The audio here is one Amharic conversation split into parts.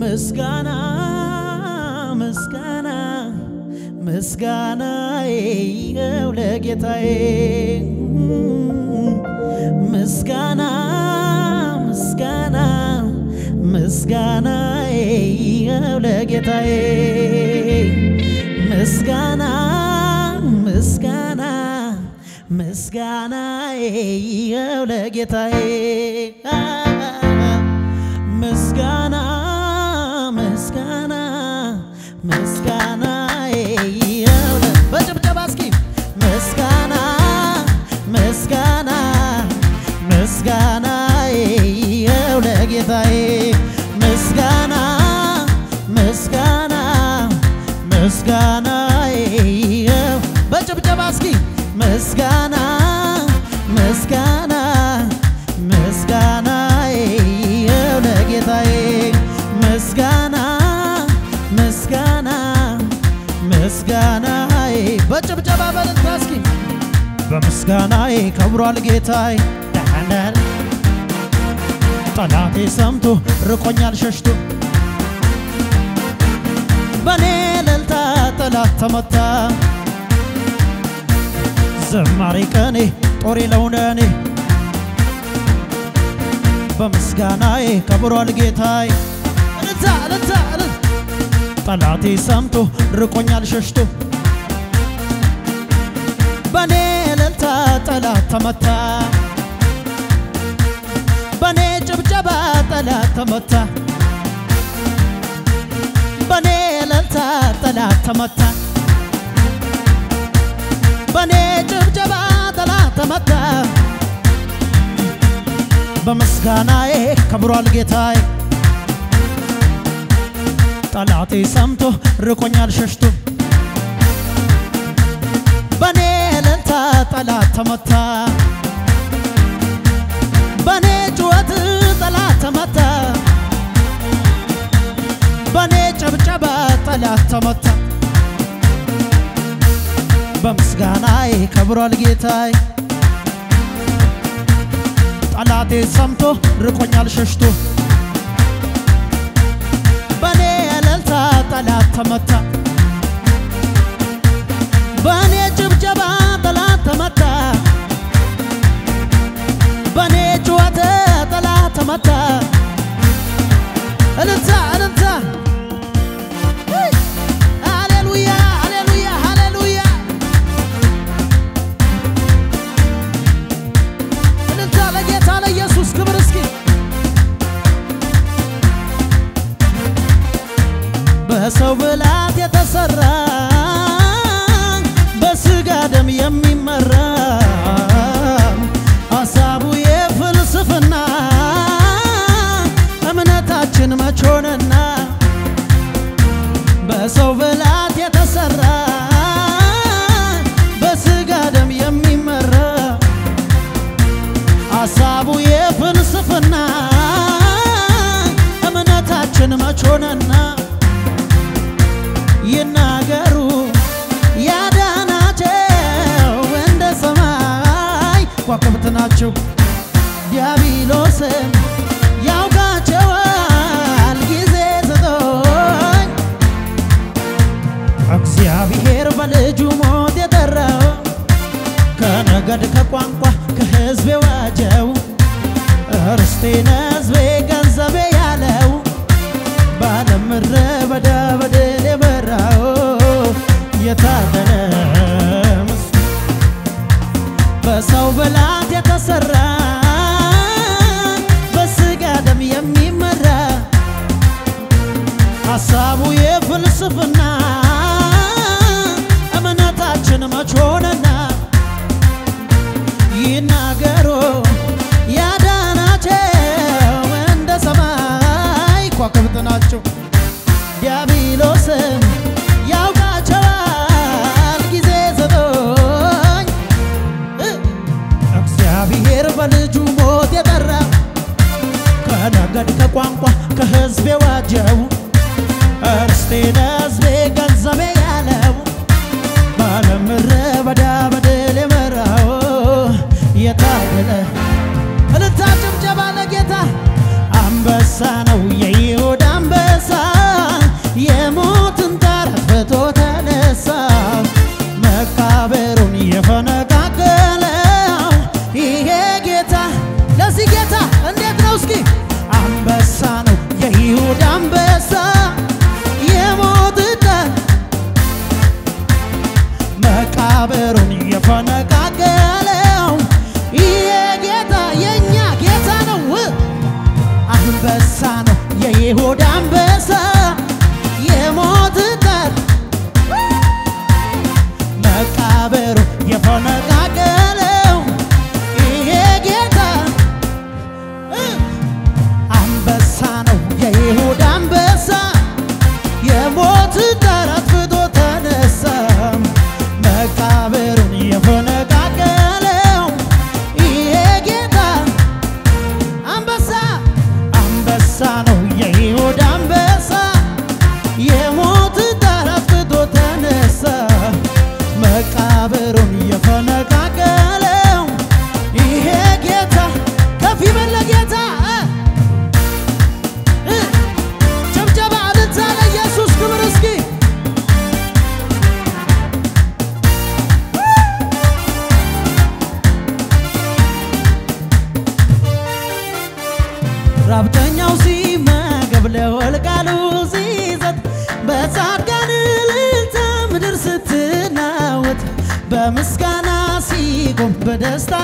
ምስጋና ምስጋና ምስጋና ይኸው ለጌታዬ። ምስጋና ምስጋና ምስጋና ይኸው ለጌታዬ። ምስጋና ምስጋና ምስጋና ይኸው ለጌታዬ። ምስጋና ምስጋና ይኸው በጭብጨባ እስኪ ምስጋና ምስጋና ምስጋና ይኸው ለጌታዬ በምስጋናዬ ከብሯል ጌታዬ። ዳንዳን ጠላቴ ሰምቶ ርቆኛል ሸሽቶ። በኔ እልልታ ጠላት ተመታ። ዘማሪ ቀኔ ጦሬ ለውነኔ። በምስጋናዬ ከብሯል ጌታዬ። ጠላቴ ሰምቶ ርቆኛል ሸሽቶ። በኔ እልልታ ጠላት ተመታ። በኔ ጭብጨባ ጠላት ተመታ። በኔ እልልታ ጠላት ተመታ። በኔ ጭብጨባ ጠላት ተመታ። በምስጋናዬ ከብሯል ጌታዬ። ጠላቴ ሰምቶ ርቆኛል ሸሽቶ ጠላት ተመታ። በኔ ጩኸት ጠላት ተመታ። በኔ ጭብጨባ ጠላት ተመታ። በምስጋናዬ ከብሯል ጌታዬ። ጠላቴ ሰምቶ ርቆኛል ሸሽቶ። በኔ እልልታ ጠላት ተመታ። በኔ ጭብጨባ በሰው ብላት የተሰራ የተሰራ በስጋ ደም የሚመራ ሀሳቡ የፍልስፍና እምነታችን መች ሆነና? ይናገሩ ያዳናቸው እንደ ሰማይ ከዋክብት የታደለ እልልታ ጭብጨባ ለጌታ አንበሳ ነው ተነቃቀለው ይሄ ጌታ አንበሳ ነው። የይሁዳ አንበሳ የሞት ጣር አጥፍቶ ተነሳ። መቃብርን የፈነቃቀለው ይሄ ነው። ቁም በደስታ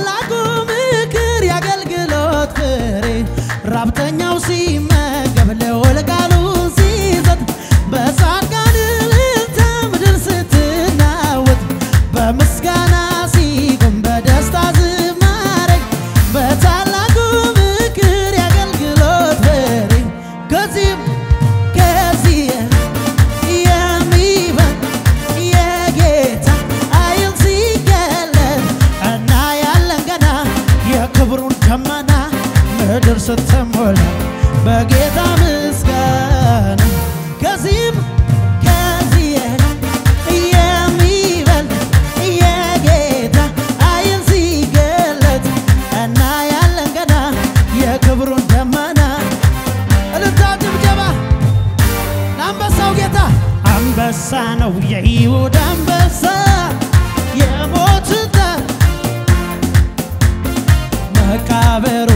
ታላቁ ምክር ያገልግሎት ፍሬ ራብተኛው ሲ አንበሳ ነው የይሁዳ አንበሳ። የሞትታ መቃብር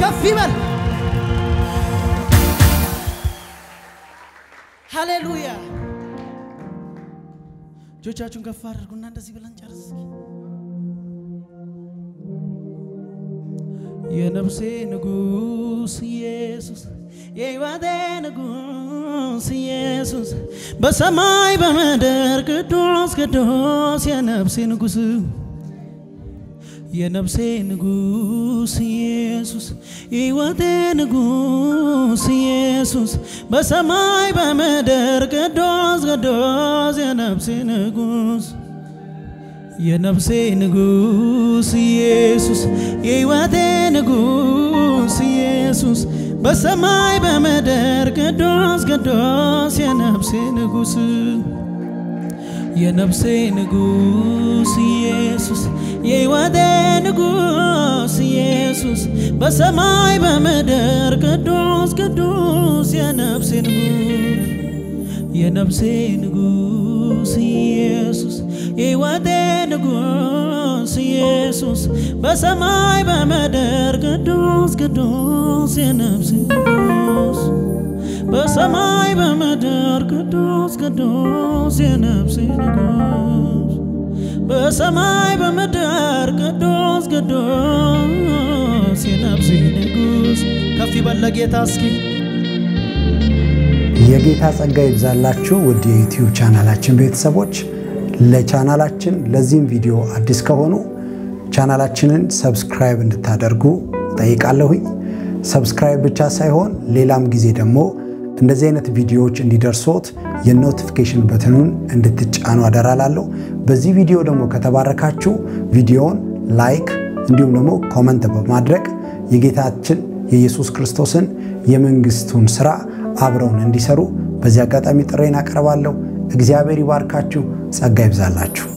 ከፍ ይበል። ሃሌሉያ። እጆቻችሁን ከፍ አድርጉና እንደዚህ ብለን ጨርስ። የነፍሴ ንጉስ ኢየሱስ የህይወቴ ንጉስ ኢየሱስ በሰማይ በምድር ቅዱስ ቅዱስ የነፍሴ ንጉስ የነፍሴ ንጉስ ኢየሱስ ሕይወቴ ንጉስ ኢየሱስ በሰማይ በምድር ቅዱስ ቅዱስ የነፍሴ ንጉስ የነፍሴ ንጉሥ ኢየሱስ የሕይወቴ ንጉሥ ኢየሱስ በሰማይ በምድር ቅዱስ ቅዱስ የነፍሴ ንጉሥ የነፍሴ ንጉሥ ኢየሱስ የሕይወቴ ንጉሥ ኢየሱስ በሰማይ በምድር ቅዱስ ቅዱስ የነፍሴ ንጉሥ በሰማይ በምድር ቅዱስ ቅዱስ የነፍሴ ንጉሥ በሰማይ በምድር ቅዱስ ቅዱስ የነፍሴ ንጉሥ ከፍ ይበል ለጌታ እስኪ የጌታ ጸጋ ይብዛላችሁ ውድ የዩቲዩብ ቻናላችን ቤተሰቦች። ለቻናላችን ለዚህም ቪዲዮ አዲስ ከሆኑ ቻናላችንን subscribe እንድታደርጉ እጠይቃለሁኝ። subscribe ብቻ ሳይሆን ሌላም ጊዜ ደግሞ እንደዚህ አይነት ቪዲዮዎች እንዲደርሶት የ notification button ኡን እንድትጫኑ አደራላለሁ። በዚህ ቪዲዮ ደግሞ ከተባረካችሁ ቪዲዮውን like እንዲሁም ደግሞ comment በማድረግ የጌታችን የኢየሱስ ክርስቶስን የመንግስቱን ስራ አብረውን እንዲሰሩ በዚህ አጋጣሚ ጥሪዬን አቀርባለሁ። እግዚአብሔር ይባርካችሁ፣ ጸጋ ይብዛላችሁ።